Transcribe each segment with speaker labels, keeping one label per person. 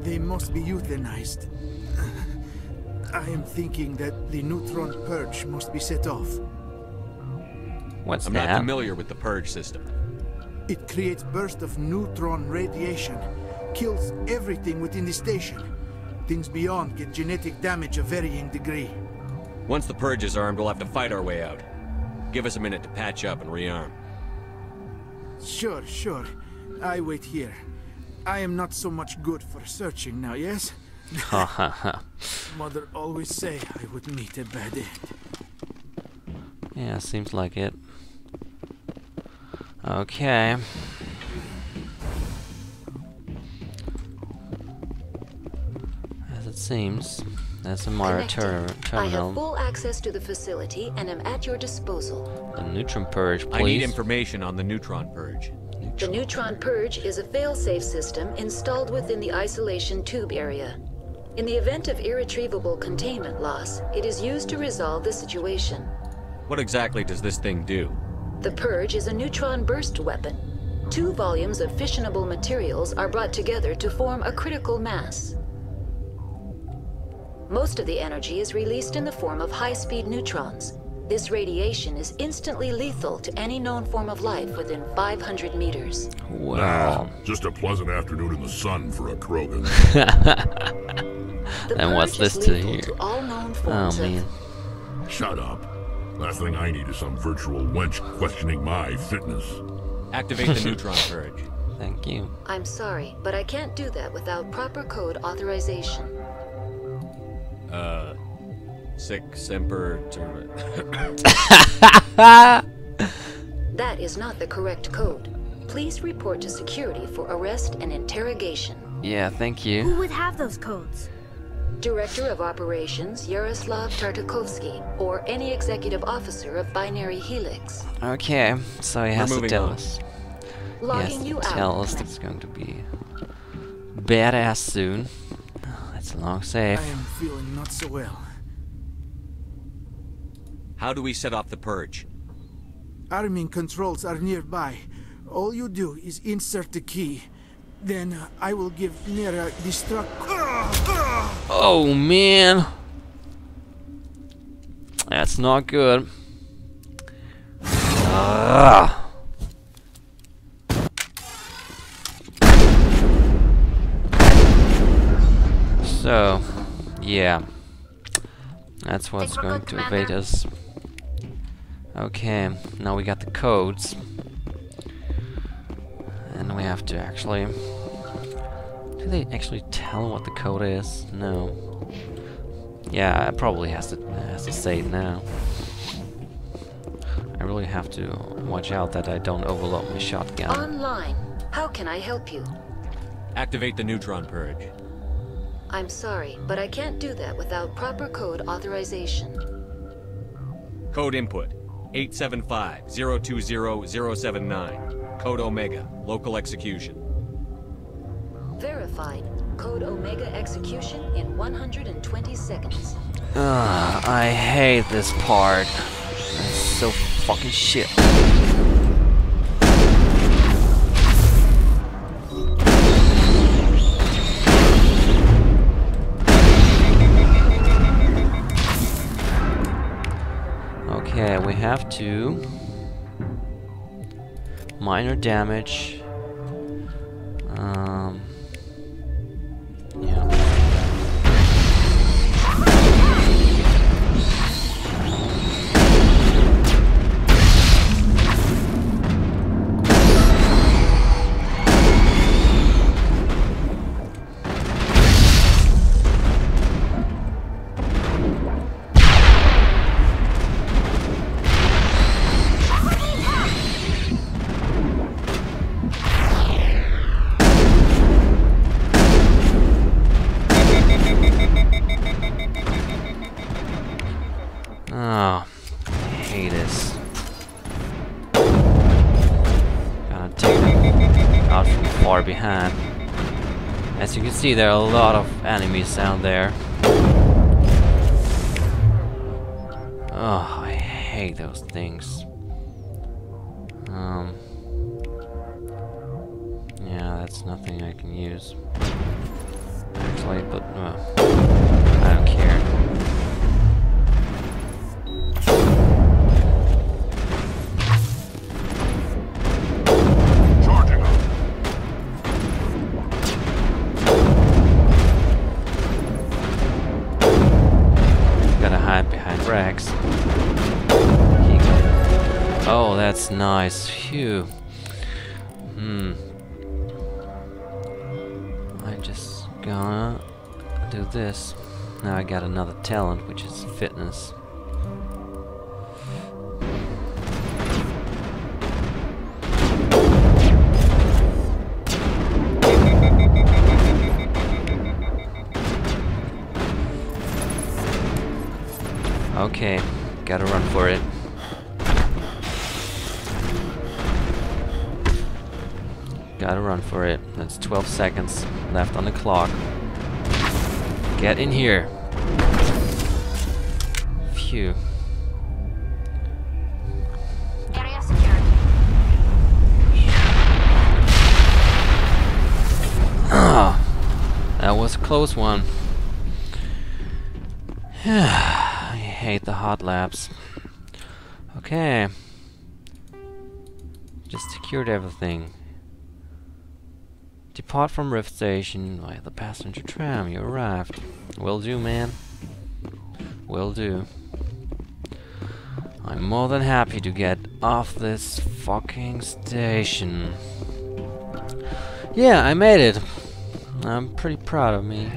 Speaker 1: They must be euthanized. I am thinking that the neutron purge must be set off.
Speaker 2: What's
Speaker 3: I'm
Speaker 2: that?
Speaker 3: not familiar with the purge system.
Speaker 1: It creates bursts of neutron radiation, kills everything within the station. Things beyond get genetic damage of varying degree.
Speaker 3: Once the purge is armed, we'll have to fight our way out. Give us a minute to patch up and rearm.
Speaker 1: Sure, sure. I wait here. I am not so much good for searching now, yes?
Speaker 2: Ha ha ha.
Speaker 1: Mother always say I would meet a bad end.
Speaker 2: Yeah, seems like it. Okay. As it seems, there's a Mara ter
Speaker 4: Connecting. I have full access to the facility and am at your disposal.
Speaker 2: The neutron purge, please.
Speaker 3: I need information on the neutron purge.
Speaker 4: The Neutron Purge is a fail-safe system installed within the isolation tube area. In the event of irretrievable containment loss, it is used to resolve the situation.
Speaker 3: What exactly does this thing do?
Speaker 4: The Purge is a neutron burst weapon. Two volumes of fissionable materials are brought together to form a critical mass. Most of the energy is released in the form of high-speed neutrons. This radiation is instantly lethal to any known form of life within 500 meters.
Speaker 2: Wow.
Speaker 5: Just a pleasant afternoon in the sun for a Krogan.
Speaker 2: And what's this to
Speaker 4: lethal
Speaker 2: hear?
Speaker 4: to all known
Speaker 2: Oh
Speaker 4: forms of
Speaker 2: man.
Speaker 5: Shut up. Last thing I need is some virtual wench questioning my fitness.
Speaker 3: Activate the neutron purge.
Speaker 2: Thank you.
Speaker 4: I'm sorry, but I can't do that without proper code authorization.
Speaker 3: Uh, sic semper ter-
Speaker 4: That is not the correct code. Please report to security for arrest and interrogation.
Speaker 2: Yeah, thank you.
Speaker 6: Who would have those codes?
Speaker 4: Director of Operations Yaroslav Tartakovsky, or any executive officer of Binary Helix.
Speaker 2: Okay, so he has to tell
Speaker 3: on.
Speaker 2: us. He has to
Speaker 4: you
Speaker 2: tell
Speaker 4: out.
Speaker 2: us that it's going to be badass soon. Oh, that's a long save.
Speaker 1: I am feeling not so well.
Speaker 3: How do we set off the purge?
Speaker 1: Arming controls are nearby. All you do is insert the key. Then uh, I will give Nera destruct.
Speaker 2: Oh man, that's not good. Ugh. So, yeah, that's what's going to
Speaker 6: Commander?
Speaker 2: evade us. Okay, now we got the codes, and we have to actually. Do they actually tell what the code is? No. Yeah, it probably has to has to say it now. I really have to watch out that I don't overload my shotgun.
Speaker 4: Online. How can I help you?
Speaker 3: Activate the neutron purge.
Speaker 4: I'm sorry, but I can't do that without proper code authorization.
Speaker 3: Code input 875-020-079. Code Omega. Local execution.
Speaker 4: Verified. Code Omega execution in 120 seconds.
Speaker 2: Ugh, I hate this part. It's so fucking shit. We have to minor damage. See, there are a lot of enemies down there. Oh, I hate those things. Um. Yeah, that's nothing I can use. actually, but uh, I don't care. That's nice. Phew. Hmm. I'm just gonna do this. Now I got another talent, which is fitness. Okay, gotta run for it. Gotta run for it. That's 12 seconds left on the clock. Get in here. Phew.
Speaker 6: Area secured.
Speaker 2: Ah, that was a close one. I hate the hot labs. Okay. Just secured everything. Depart from Rift Station via the passenger tram. You arrived. Will do, man. Will do. I'm more than happy to get off this fucking station. Yeah, I made it. I'm pretty proud of me.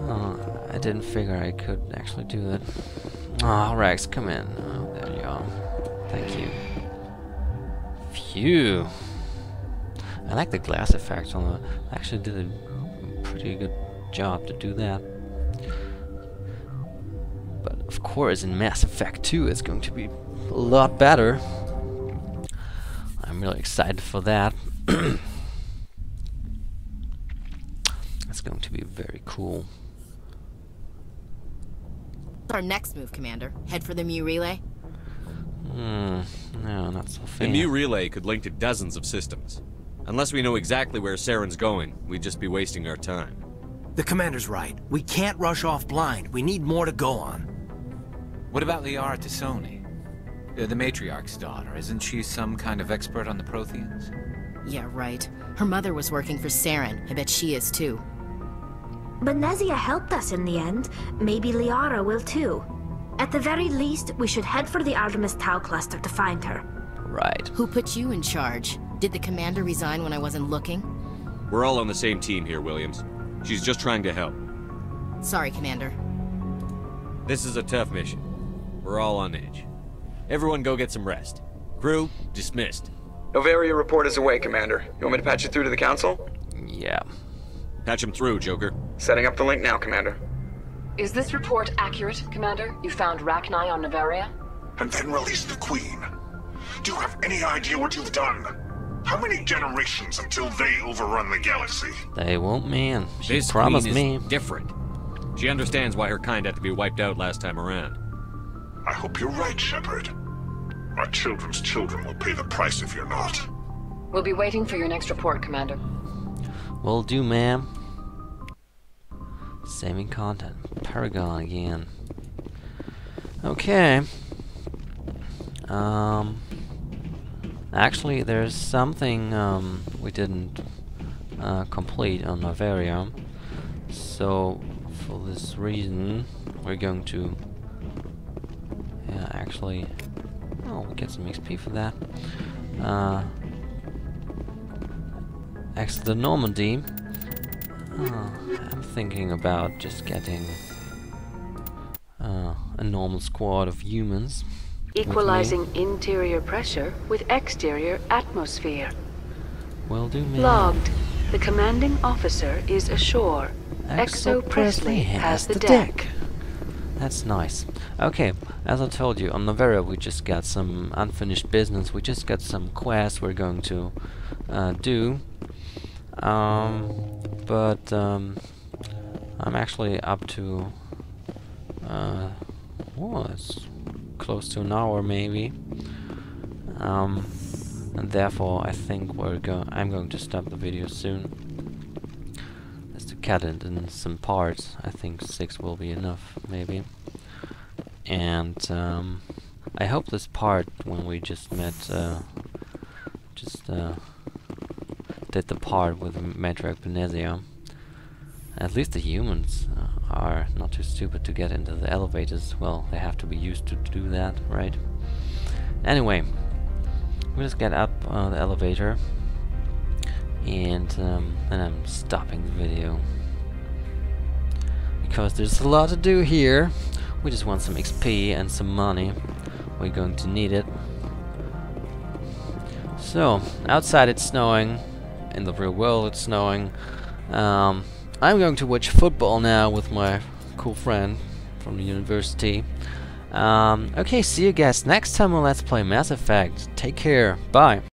Speaker 2: Oh, I didn't figure I could actually do that. Oh, Wrex, come in. Oh, there you are. Thank you. Phew. I like the glass effect on the. Actually, did a pretty good job to do that. But of course, in Mass Effect 2, it's going to be a lot better. I'm really excited for that. That's going to be very cool.
Speaker 6: Our next move, Commander. Head for the Mu relay.
Speaker 2: Hmm, no, not so fast. The.
Speaker 3: Mu relay could link to dozens of systems. Unless we know exactly where Saren's going, we'd just be wasting our time.
Speaker 7: The commander's right. We can't rush off blind. We need more to go on.
Speaker 8: What about Liara T'Soni? Uh, the matriarch's daughter. Isn't she some kind of expert on the Protheans?
Speaker 6: Yeah, right. Her mother was working for Saren. I bet she is too.
Speaker 9: But Nezia helped us in the end. Maybe Liara will too. At the very least, we should head for the Artemis Tau cluster to find her.
Speaker 2: Right.
Speaker 6: Who put you in charge? Did the commander resign when I wasn't looking?
Speaker 3: We're all on the same team here, Williams. She's just trying to help.
Speaker 6: Sorry, Commander.
Speaker 3: This is a tough mission. We're all on edge. Everyone go get some rest. Crew, dismissed.
Speaker 10: Noveria report is away, Commander. You want me to patch you through to the Council?
Speaker 2: Yeah.
Speaker 3: Patch him through, Joker.
Speaker 10: Setting up the link now, Commander.
Speaker 11: Is this report accurate, Commander? You found Rachni on Noveria?
Speaker 5: And then release the Queen. Do you have any idea what you've done? How many generations until they overrun the galaxy?
Speaker 2: They won't, man. She
Speaker 3: this
Speaker 2: promised
Speaker 3: queen is
Speaker 2: me.
Speaker 3: different. She understands why her kind had to be wiped out last time around.
Speaker 5: I hope you're right, Shepard. Our children's children will pay the price if you're not.
Speaker 11: We'll be waiting for your next report, Commander.
Speaker 2: Will do, ma'am. Saving content. Paragon again. Okay. Um. Actually, there's something um, we didn't uh, complete on Noveria. So, for this reason, we're going to. Yeah, actually. Oh, we get some XP for that. Uh, exit the Normandy. Oh, I'm thinking about just getting uh, a normal squad of humans.
Speaker 4: Equalizing interior pressure with exterior atmosphere.
Speaker 2: Will do, man.
Speaker 4: Logged. The commanding officer is ashore. XO Pressly has the deck.
Speaker 2: That's nice. Okay, as I told you, on Noveria we just got some unfinished business. We just got some quests we're going to uh, do. Um, but um, I'm actually up to. Uh, oh, it's close to an hour maybe. Um, and therefore I think we're go. I'm going to stop the video soon. That's the cut it in some parts. I think six will be enough, maybe. And um, I hope this part when we just met, uh, just uh, did the part with Benezia. At least the humans uh, are not too stupid to get into the elevators. Well, they have to be used to do that, right? Anyway, we just get up uh, the elevator and um, and I'm stopping the video because there's a lot to do here. We just want some XP and some money. We're going to need it. So, outside it's snowing. In the real world it's snowing. Um, I'm going to watch football now with my cool friend from the university. Um, okay, see you guys next time on Let's Play Mass Effect. Take care. Bye.